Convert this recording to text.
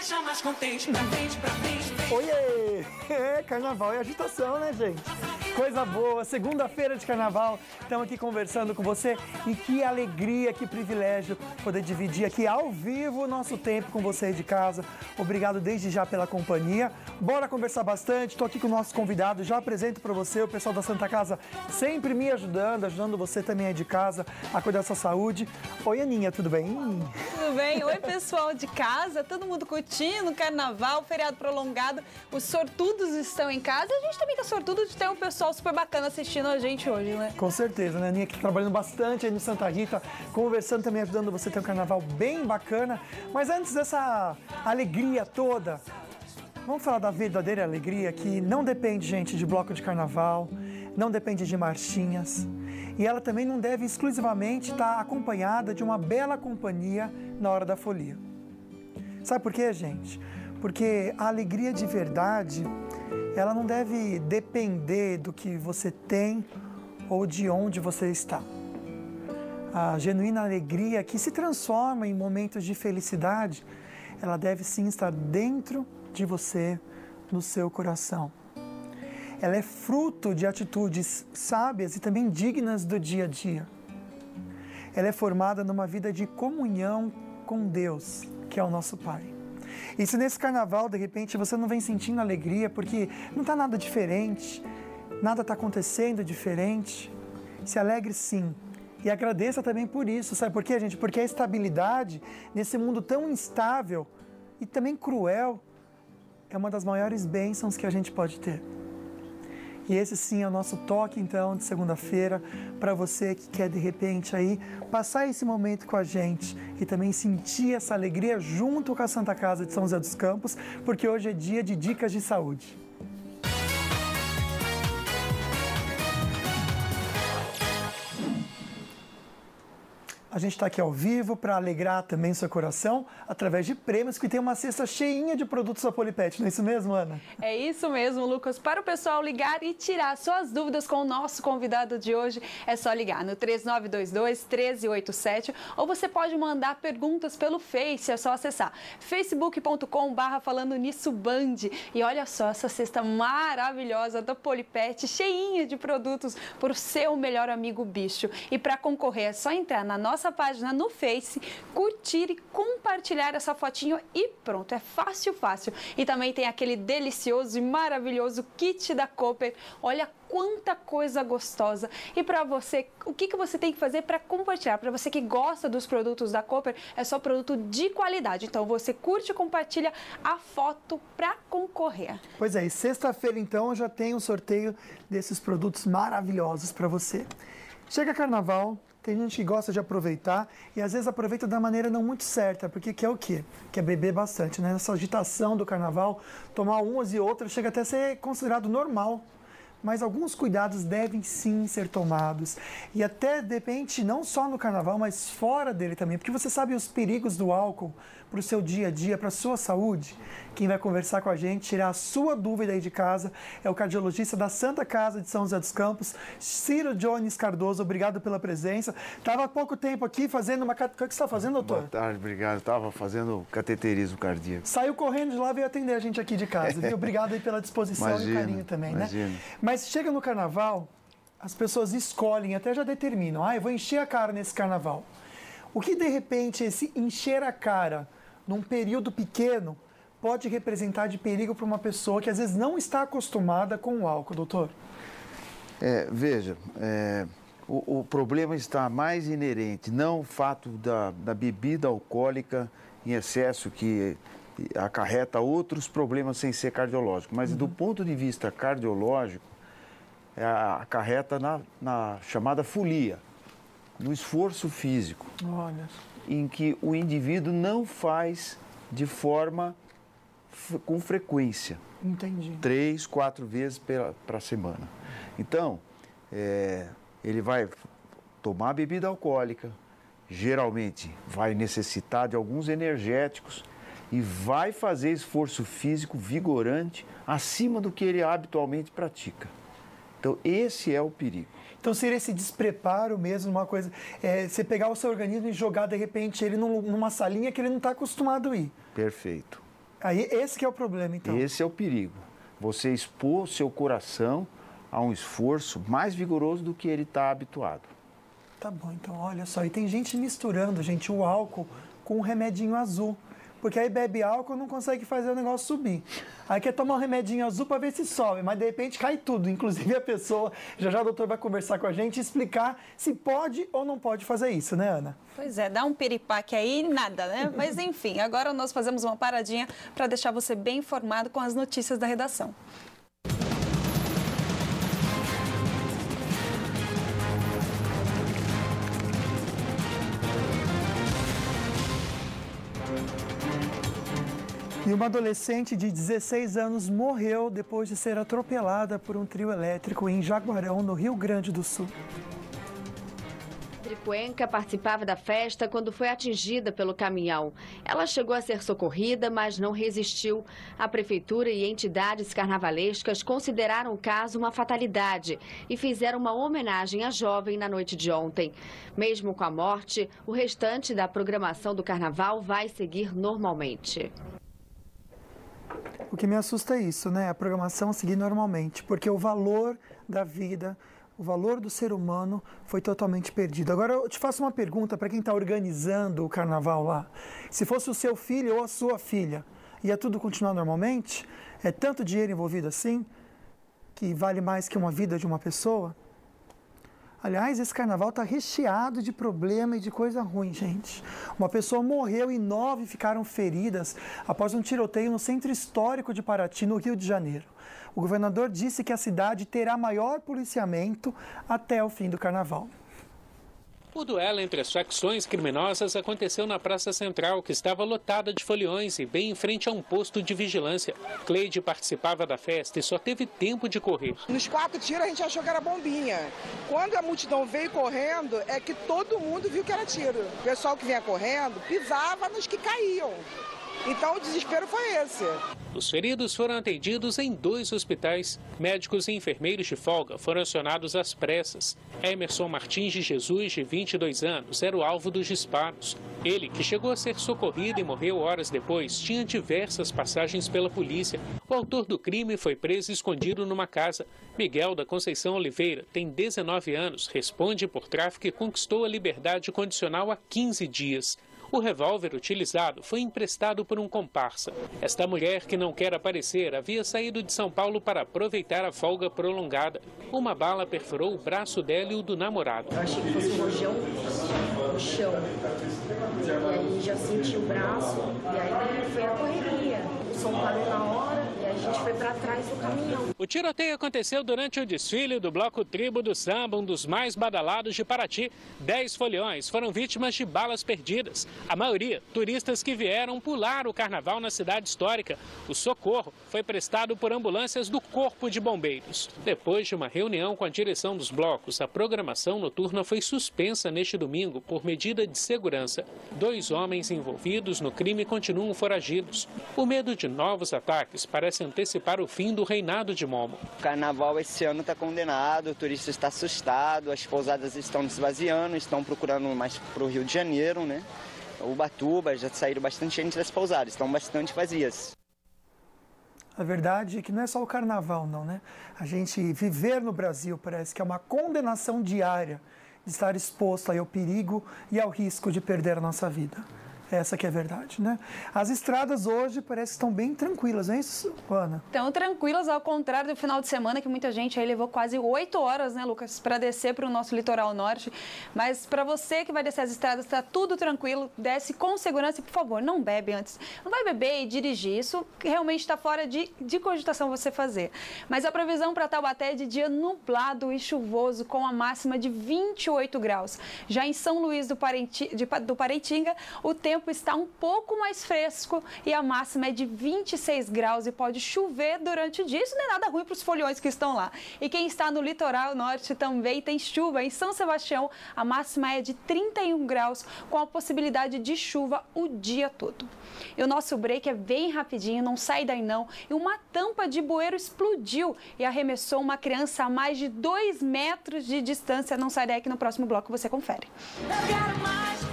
deixa mais contente. Pra frente, pra frente. Oiê! É, carnaval e agitação, né, gente? Coisa boa, segunda-feira de carnaval, estamos aqui conversando com você e que alegria, que privilégio poder dividir aqui ao vivo o nosso tempo com você de casa. Obrigado desde já pela companhia. Bora conversar bastante, estou aqui com o nosso convidado, já apresento para você o pessoal da Santa Casa sempre me ajudando, ajudando você também aí de casa a cuidar da sua saúde. Oi, Aninha, tudo bem? Tudo bem? Oi, pessoal de casa, todo mundo curtindo carnaval, feriado prolongado. Os sortudos estão em casa. A gente também tá sortudo de ter um pessoal super bacana assistindo a gente hoje, né? Com certeza, né? Aninha que tá trabalhando bastante aí no Santa Rita, conversando também, ajudando você a ter um carnaval bem bacana. Mas antes dessa alegria toda, vamos falar da verdadeira alegria que não depende, gente, de bloco de carnaval, não depende de marchinhas. E ela também não deve exclusivamente estar acompanhada de uma bela companhia na hora da folia. Sabe por quê, gente? Porque a alegria de verdade, ela não deve depender do que você tem ou de onde você está. A genuína alegria que se transforma em momentos de felicidade, ela deve sim estar dentro de você, no seu coração. Ela é fruto de atitudes sábias e também dignas do dia a dia. Ela é formada numa vida de comunhão com Deus, que é o nosso Pai. E se nesse carnaval, de repente, você não vem sentindo alegria porque não está nada diferente, nada está acontecendo diferente, se alegre sim. E agradeça também por isso. Sabe por quê, gente? Porque a estabilidade nesse mundo tão instável e também cruel é uma das maiores bênçãos que a gente pode ter. E esse sim é o nosso toque então de segunda-feira para você que quer de repente aí passar esse momento com a gente e também sentir essa alegria junto com a Santa Casa de São José dos Campos, porque hoje é dia de dicas de saúde. A gente está aqui ao vivo para alegrar também seu coração através de prêmios, que tem uma cesta cheinha de produtos da Polipet, não é isso mesmo, Ana? É isso mesmo, Lucas. Para o pessoal ligar e tirar suas dúvidas com o nosso convidado de hoje, é só ligar no 3922-1387 ou você pode mandar perguntas pelo Face, é só acessar facebook.com barra falando nisso Band. E olha só essa cesta maravilhosa da Polipet, cheinha de produtos para o seu melhor amigo bicho. E para concorrer é só entrar na nossa nossa página no Face, curtir e compartilhar essa fotinho e pronto, é fácil, fácil. E também tem aquele delicioso e maravilhoso kit da Cooper. Olha quanta coisa gostosa. E para você, o que, que você tem que fazer para compartilhar? Para você que gosta dos produtos da Cooper, é só produto de qualidade. Então você curte e compartilha a foto para concorrer. Pois é, e sexta-feira então já tem um sorteio desses produtos maravilhosos para você. Chega carnaval, tem gente que gosta de aproveitar e às vezes aproveita da maneira não muito certa, porque quer o quê? Quer beber bastante, né? Nessa agitação do carnaval, tomar umas e outras chega até a ser considerado normal. Mas alguns cuidados devem sim ser tomados. E até, de repente, não só no carnaval, mas fora dele também. Porque você sabe os perigos do álcool para o seu dia a dia, para a sua saúde. Quem vai conversar com a gente, tirar a sua dúvida aí de casa, é o cardiologista da Santa Casa de São José dos Campos, Ciro Jones Cardoso. Obrigado pela presença. Estava há pouco tempo aqui fazendo uma. O que você está fazendo, doutor? Boa tarde, obrigado. Estava fazendo cateterismo cardíaco. Saiu correndo de lá e veio atender a gente aqui de casa, viu? Obrigado aí pela disposição imagina, e carinho também, imagina. né? Mas chega no carnaval, as pessoas escolhem, até já determinam. Ah, eu vou encher a cara nesse carnaval. O que de repente esse encher a cara num período pequeno pode representar de perigo para uma pessoa que às vezes não está acostumada com o álcool, doutor? É, veja, é, o, o, problema está mais inerente, não o fato da, da bebida alcoólica em excesso que acarreta outros problemas sem ser cardiológico, mas uhum. do ponto de vista cardiológico, acarreta na, na chamada folia, no esforço físico, Olha. em que o indivíduo não faz de forma com frequência. Entendi. Três, quatro vezes para semana. Então, é, ele vai tomar bebida alcoólica, geralmente vai necessitar de alguns energéticos e vai fazer esforço físico vigorante acima do que ele habitualmente pratica. Então, esse é o perigo. Então, seria esse despreparo mesmo, uma coisa. É, você pegar o seu organismo e jogar, de repente, ele numa salinha que ele não está acostumado a ir. Perfeito. Aí esse que é o problema, então. Esse é o perigo. Você expor seu coração a um esforço mais vigoroso do que ele está habituado. Tá bom, então olha só. E tem gente misturando, gente, o álcool com um remedinho azul. Porque aí bebe álcool e não consegue fazer o negócio subir. Aí quer tomar um remedinho azul para ver se sobe, mas de repente cai tudo. Inclusive a pessoa, já já o doutor vai conversar com a gente e explicar se pode ou não pode fazer isso, né, Ana? Pois é, dá um piripaque aí nada, né? Mas enfim, agora nós fazemos uma paradinha para deixar você bem informado com as notícias da redação. E uma adolescente de 16 anos morreu depois de ser atropelada por um trio elétrico em Jaguarão, no Rio Grande do Sul. Cuenca participava da festa quando foi atingida pelo caminhão. Ela chegou a ser socorrida, mas não resistiu. A prefeitura e entidades carnavalescas consideraram o caso uma fatalidade e fizeram uma homenagem à jovem na noite de ontem. Mesmo com a morte, o restante da programação do carnaval vai seguir normalmente. O que me assusta é isso, né? A programação seguir normalmente, porque o valor da vida, o valor do ser humano foi totalmente perdido. Agora eu te faço uma pergunta para quem está organizando o carnaval lá. Se fosse o seu filho ou a sua filha, ia tudo continuar normalmente? É tanto dinheiro envolvido assim que vale mais que uma vida de uma pessoa? Aliás, esse carnaval está recheado de problema e de coisa ruim, gente. Uma pessoa morreu e nove ficaram feridas após um tiroteio no centro histórico de Paraty, no Rio de Janeiro. O governador disse que a cidade terá maior policiamento até o fim do carnaval. O duelo entre as facções criminosas aconteceu na Praça Central, que estava lotada de foliões e bem em frente a um posto de vigilância. Cleide participava da festa e só teve tempo de correr. Nos quatro tiros a gente achou que era bombinha. Quando a multidão veio correndo, é que todo mundo viu que era tiro. O pessoal que vinha correndo pisava nos que caíam. Então o desespero foi esse. Os feridos foram atendidos em dois hospitais. Médicos e enfermeiros de folga foram acionados às pressas. Emerson Martins de Jesus, de 22 anos, era o alvo dos disparos. Ele, que chegou a ser socorrido e morreu horas depois, tinha diversas passagens pela polícia. O autor do crime foi preso escondido numa casa. Miguel da Conceição Oliveira tem 19 anos, responde por tráfico e conquistou a liberdade condicional há 15 dias. O revólver utilizado foi emprestado por um comparsa. Esta mulher, que não quer aparecer, havia saído de São Paulo para aproveitar a folga prolongada. Uma bala perfurou o braço dela e o do namorado. Eu achei que fosse um rojão no chão. E aí já senti o braço, e aí foi a correria. O som parou na hora, gente foi para trás do caminhão. O tiroteio aconteceu durante o desfile do Bloco Tribo do Samba, um dos mais badalados de Paraty. Dez foliões foram vítimas de balas perdidas. A maioria, turistas que vieram pular o carnaval na cidade histórica. O socorro foi prestado por ambulâncias do Corpo de Bombeiros. Depois de uma reunião com a direção dos blocos, a programação noturna foi suspensa neste domingo por medida de segurança. Dois homens envolvidos no crime continuam foragidos. O medo de novos ataques parece antecipar o fim do reinado de Momo. O carnaval esse ano está condenado, o turista está assustado, as pousadas estão esvaziando, estão procurando mais para o Rio de Janeiro, né? Ubatuba, já saíram bastante gente das pousadas, estão bastante vazias. A verdade é que não é só o carnaval, não, né? A gente viver no Brasil parece que é uma condenação diária de estar exposto aí ao perigo e ao risco de perder a nossa vida. Essa que é a verdade, né? As estradas hoje parecem que estão bem tranquilas, não é isso, Ana? Estão tranquilas, ao contrário do final de semana, que muita gente aí levou quase oito horas, né, Lucas, para descer para o nosso litoral norte. Mas para você que vai descer as estradas, está tudo tranquilo, desce com segurança e, por favor, não bebe antes. Não vai beber e dirigir, isso realmente está fora de, de cogitação você fazer. Mas a previsão para Taubaté é de dia nublado e chuvoso, com a máxima de 28 graus. Já em São Luís do, Parenti, de, do Paraitinga, o tempo tempo está um pouco mais fresco e a máxima é de 26 graus e pode chover durante o dia. Isso não é nada ruim para os foliões que estão lá. E quem está no litoral norte também tem chuva. Em São Sebastião, a máxima é de 31 graus, com a possibilidade de chuva o dia todo. E o nosso break é bem rapidinho, não sai daí não. E uma tampa de bueiro explodiu e arremessou uma criança a mais de 2 metros de distância. Não sai daí que no próximo bloco você confere. Eu quero mais.